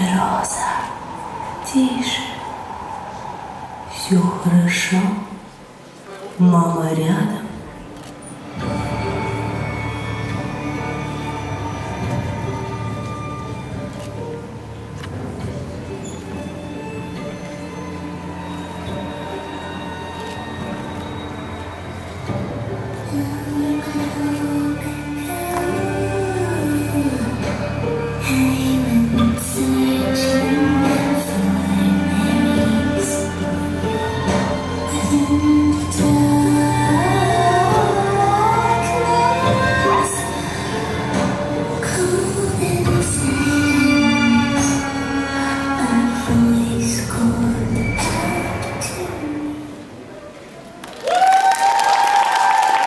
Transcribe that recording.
Роза, тише. Все хорошо. Мама рядом.